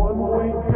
one way